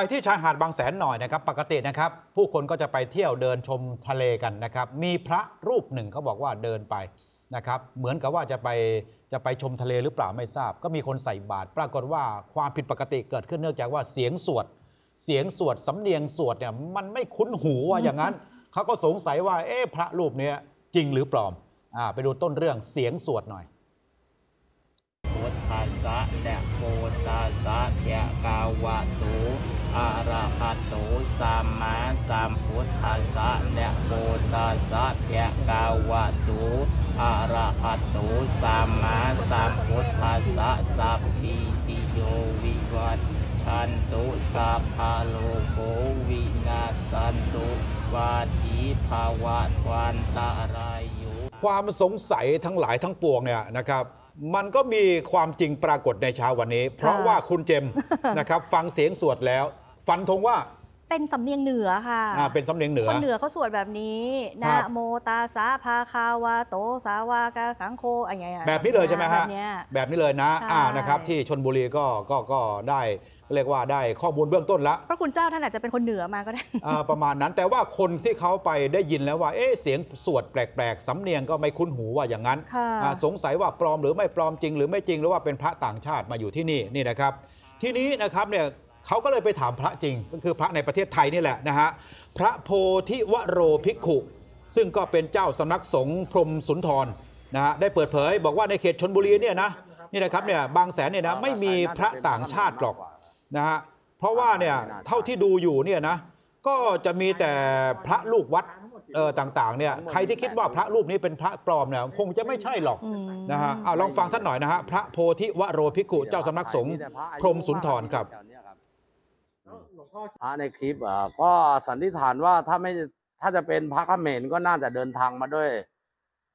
ไปที่ชายหาดบางแสนหน่อยนะครับ ปกตินะครับ ผู้คนก็จะไปเที่ยวเดินชมทะเลกันนะครับ มีพระรูปหนึ่งเขาบอกว่าเดินไปนะครับ เหมือนกับว่าจะไปจะไปชมทะเลหรือเปล่าไม่ทราบ ก็มีคนใส่บาตรปรากฏว่าความผิดปกติเกิดขึ้นเนื่องจากว่าเสียงสวด เสียงสวดสำเนียงสวดเนี่ยมันไม่คุ้นหูว่าอย่างนั้นเขาก็สงสัยว่าเอ๊ะพระรูปเนี้ยจริงหรือปลอมอ่าไปดูต้นเรื่องเสียงสวดหน่อยพุทธัสะและโมตัสะแกกาวะโต อะระหะโตสัมมาสัมพุทธัสสะและโมตัสสะแกะกาวะโตอะระหะโตสัมมาสัมพุทธัสสะสัพพิติโยวิวัชชันตุสัพพะโลโควินาสันตุวาทีภาวะวันตารายโยความสงสัยทั้งหลายทั้งปวงเนี่ยนะครับ มันก็มีความจริงปรากฏในเช้าวันนี้ เพราะว่าคุณเจมส์นะครับฟังเสียงสวดแล้ว ฟันธงว่า เป็นสำเนียงเหนือค่ะ อ่าเป็นสำเนียงเหนือ คนเหนือเขาสวดแบบนี้ครันะบโมตาสาภาคาวาโตสาวากาสังโฆอะไรอย่างเงี้ยแบบนี้เลยใช่ไหมฮะ แบบเนี้ย แบบนี้เลยนะใช่ อ่านะครับที่ชนบุรีก็ก็ก็ได้เรียกว่าได้ข้อมูลเบื้องต้นละพระคุณเจ้าท่านอาจจะเป็นคนเหนือมาก็ได้ อ่าประมาณนั้นแต่ว่าคนที่เขาไปได้ยินแล้วว่าเอ๊ะเสียงสวดแปลกๆสำเนียงก็ไม่คุ้นหูว่าอย่างนั้นค่ะ อ่าสงสัยว่าปลอมหรือไม่ปลอมจริง หรือไม่จริงหรือว่าเป็นพระต่างชาติมาอยู่ที่นี่นี่นะครับ ทีนี้นะครับเนี่ย เขาก็เลยไปถามพระจริง ก็คือพระในประเทศไทยนี่แหละนะฮะพระโพธิวโรภิกขุ ซึ่งก็เป็นเจ้าสำนักสงฆ์พรมสุนทรนะฮะได้เปิดเผย บอกว่าในเขตชนบุรีเนี่ยนะนี่นะครับเนี่ยบางแสนเนี่ยนะไม่มีพระต่างชาติหรอกนะฮะเพราะว่าเนี่ยเท่าที่ดูอยู่เนี่ยนะก็จะมีแต่พระลูกวัดเออต่างๆเนี่ยใครที่คิดว่าพระรูปนี้เป็นพระปลอมเนี่ยคงจะไม่ใช่หรอกนะฮะเอาลองฟังท่านหน่อยนะฮะพระโพธิวโรภิกขุเจ้าสำนักสงฆ์พรมสุนทรครับ พระในคลิปอะก็สันนิษฐานว่าถ้าไม่ถ้าจะเป็นพระเขมรก็น่าจะเดินทางมาด้วย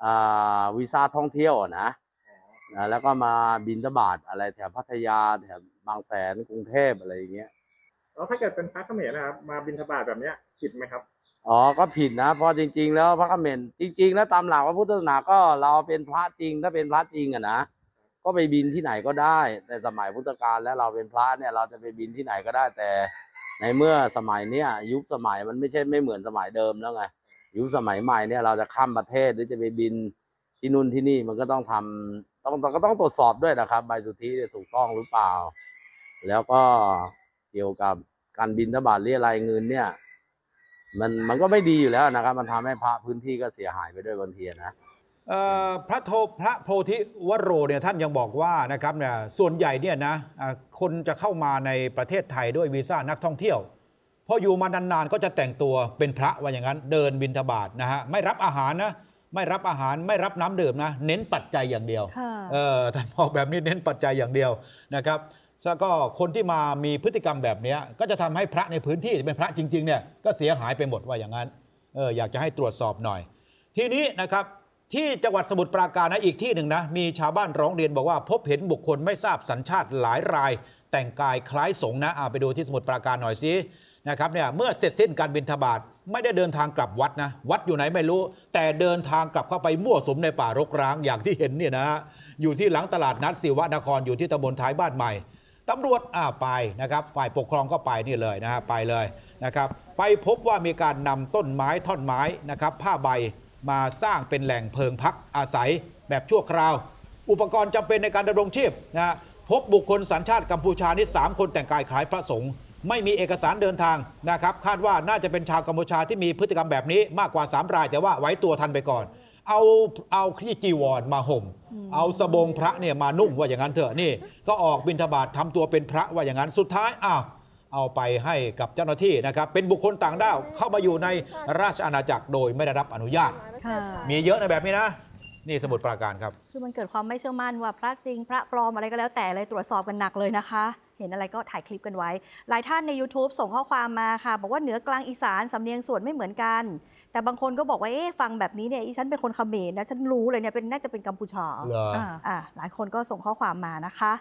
อ่าวีซ่าท่องเที่ยวอะนะนะแล้วก็มาบินทบาทอะไรแถวพัทยาแถวบางแสนกรุงเทพอะไรอย่างเงี้ยแล้วถ้าเกิดเป็นพระเขมรนะครับมาบิณฑบาตแบบเนี้ยผิดไหมครับอ๋อก็ผิดนะเพราะจริง ๆ แล้วพระเขมรจริง ๆ แล้วตามหลักพระพุทธศาสนาก็เราเป็นพระจริงถ้าเป็นพระจริงอะนะก็ไปบินที่ไหนก็ได้ แต่สมัยพุทธกาลแล้วเราเป็นพระเนี่ยเราจะไปบินที่ไหนก็ได้แต่ ในเมื่อสมัยเนี้ยยุคสมัยมันไม่ใช่ไม่เหมือนสมัยเดิมแล้วไงยุคสมัยใหม่เนี่ยเราจะข้ามประเทศหรือจะไปบินที่นู่นที่นี่มันก็ต้องทำต้องต้องก็ต้องตรวจสอบด้วยนะครับ ใบสุทธิเนี่ถูกต้องหรือเปล่า แล้วก็เกี่ยวกับการบินทบาทเรียรายเงินเนี่ย มันมันก็ไม่ดีอยู่แล้วนะครับ มันทำให้พระพื้นที่ก็เสียหายไปด้วยบางทีนะ พระโทพระโพธิวโรเนี่ยท่านยังบอกว่านะครับเนี่ยส่วนใหญ่เนี่ยนะอ่าคนจะเข้ามาในประเทศไทยด้วยวีซ่านักท่องเที่ยวพออยู่มานานๆก็จะแต่งตัวเป็นพระว่าอย่างนั้น เดินบิณฑบาตนะฮะไม่รับอาหารนะไม่รับอาหารไม่รับน้ำดื่มนะเน้นปัจจัยอย่างเดียวค่ะเออท่านบอกแบบนี้เน้นปัจจัยอย่างเดียวนะครับแล้วก็คนที่มามีพฤติกรรมแบบเนี้ยก็จะทำให้พระในพื้นที่ที่เป็นพระจริงๆเนี่ยก็เสียหายไปหมดว่าอย่างนั้นเอออยากจะให้ตรวจสอบหน่อย ทีนี้นะครับ ที่จังหวัดสมุทรปราการนะอีกที่หนึ่งนะ มีชาวบ้านร้องเรียนบอกว่า พบเห็นบุคคลไม่ทราบสัญชาติหลายราย แต่งกายคล้ายสงฆ์นะอ่าไปดูที่สมุทรปราการหน่อยสินะครับเนี่ยเมื่อเสร็จสิ้นการบิณฑบาตไม่ได้เดินทางกลับวัดนะ วัดอยู่ไหนไม่รู้ แต่เดินทางกลับเข้าไปมั่วสุมในป่ารกร้างอย่างที่เห็นเนี่ยนะฮะอยู่ที่หลังตลาดนัดศิวะนครอยู่ที่ตำบลท้ายบ้านใหม่ตำรวจอ่าไปนะครับฝ่ายปกครองก็ไปนี่เลยนะฮะไปเลยนะครับไปพบว่ามีการนำต้นไม้ท่อนไม้นะครับผ้าใบ มาสร้างเป็นแหล่งเพิงพักอาศัยแบบชั่วคราว อุปกรณ์จำเป็นในการดำรงชีพนะพบบุคคลสัญชาติกัมพูชานี่สามคนแต่งกายคล้ายพระสงฆ์ไม่มีเอกสารเดินทางนะครับคาดว่าน่าจะเป็นชาวกัมพูชาที่มีพฤติกรรมแบบนี้มากกว่า 3 ราย แต่ว่าไว้ตัวทันไปก่อน เอาเอาขี้จีวรมาห่ม เอาสบงพระเนี่ยมานุ่งว่าอย่างนั้นเถอะนี่ ก็ออกบิณฑบาตทำตัวเป็นพระว่าอย่างนั้นสุดท้ายอ้าว เอาไปให้กับเจ้าหน้าที่นะครับ เป็นบุคคลต่างด้าวเข้ามาอยู่ในราชอาณาจักรโดยไม่ได้รับอนุญาต ค่ะมีเยอะในแบบนี้นะ นี่สมุดปราการครับ คือมันเกิดความไม่เชื่อมั่นว่าพระจริงพระปลอมอะไรก็แล้วแต่เลยตรวจสอบกันหนักเลยนะคะ เห็นอะไรก็ถ่ายคลิปกันไว้ หลายท่านใน YouTube ส่งข้อความมาค่ะ บอกว่าเหนือกลางอีสานสำเนียงส่วนไม่เหมือนกัน แต่บางคนก็บอกว่าเอ๊ะฟังแบบนี้เนี่ยอีฉันเป็นคนเขมรนะฉันรู้เลยเนี่ยเป็นน่าจะเป็นกัมพูชาเหรออ่า อ่าหลายคนก็ส่งข้อความมานะคะ